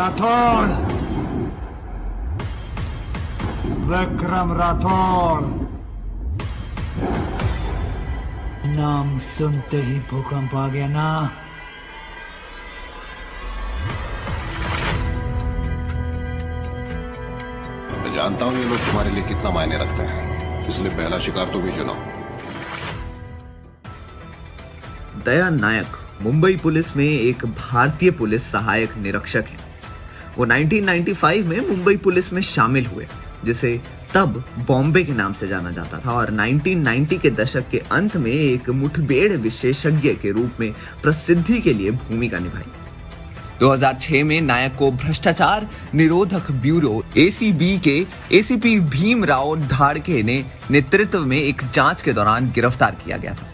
राठौड़ विक्रम राठौड़ नाम सुनते ही भूकंप आ गया ना। मैं जानता हूँ ये लोग तुम्हारे लिए कितना मायने रखते हैं। इसलिए पहला शिकार तो भी चुनो दया नायक मुंबई पुलिस में एक भारतीय पुलिस सहायक निरीक्षक हैं। वो 1995 में मुंबई पुलिस में शामिल हुए, जिसे तब बॉम्बे के नाम से जाना जाता था और 1990 के दशक के अंत में एक मुठभेड़ विशेषज्ञ के रूप में प्रसिद्धि के लिए भूमिका निभाई। 2006 में नायक को भ्रष्टाचार निरोधक ब्यूरो एसीबी के एसीपी भीम राव धाड़के ने नेतृत्व में एक जाँच के दौरान गिरफ़्तार किया गया था।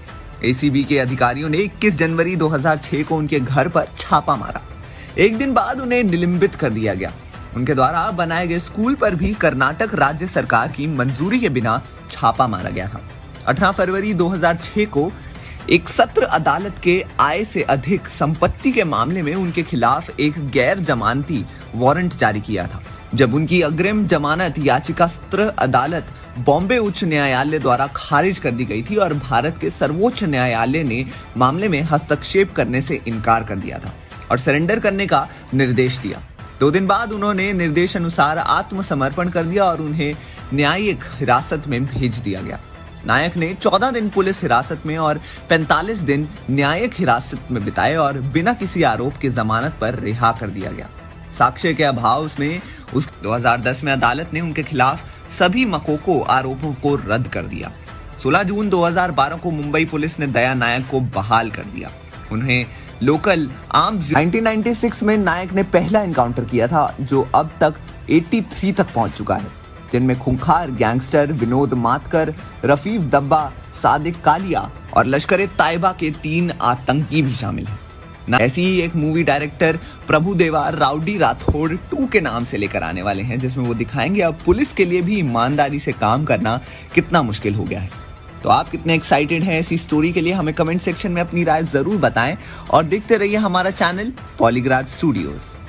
एसीबी के अधिकारियों ने 21 जनवरी 2006 को उनके घर पर छापा मारा। एक दिन बाद उन्हें निलंबित कर दिया गया। उनके द्वारा बनाए गए स्कूल पर भी कर्नाटक राज्य सरकार की मंजूरी के बिना छापा मारा गया था। 18 फरवरी 2006 को एक सत्र अदालत के आय से अधिक संपत्ति के मामले में उनके खिलाफ एक गैर जमानती वारंट जारी किया था, जब उनकी अग्रिम जमानत याचिका सत्र अदालत बॉम्बे उच्च न्यायालय द्वारा खारिज कर दी गई थी और भारत के सर्वोच्च न्यायालय ने मामले में हस्तक्षेप करने से इनकार कर दिया था। और सरेंडर करने का निर्देश दिया। दो दिन बाद उन्होंने निर्देश अनुसार आत्मसमर्पण कर दिया और उन्हें न्यायिक हिरासत में भेज दिया गया। नायक ने 14 दिन पुलिस हिरासत में और 45 दिन न्यायिक हिरासत में बिताए और बिना किसी आरोप की जमानत पर रिहा कर दिया गया। साक्ष्य के अभाव में उस 2010 में अदालत ने उनके खिलाफ सभी मकोको आरोपों को रद्द कर दिया। 16 जून 2012 को मुंबई पुलिस ने दया नायक को बहाल कर दिया। उन्हें लोकल आर्म 1996 में नायक ने पहला एनकाउंटर किया था, जो अब तक 83 तक पहुँच चुका है। जिनमें खुंखार गैंगस्टर विनोद मातकर, रफीफ दब्बा, सादिक कालिया और लश्कर ताइबा के तीन आतंकी भी शामिल हैं। ऐसी ही एक मूवी डायरेक्टर प्रभु देवा राउडी राठौड़ टू के नाम से लेकर आने वाले हैं, जिसमें वो दिखाएँगे अब पुलिस के लिए भी ईमानदारी से काम करना कितना मुश्किल हो गया है। तो आप कितने एक्साइटेड हैं ऐसी स्टोरी के लिए हमें कमेंट सेक्शन में अपनी राय ज़रूर बताएँ और देखते रहिए हमारा चैनल पॉलीग्राज स्टूडियोज़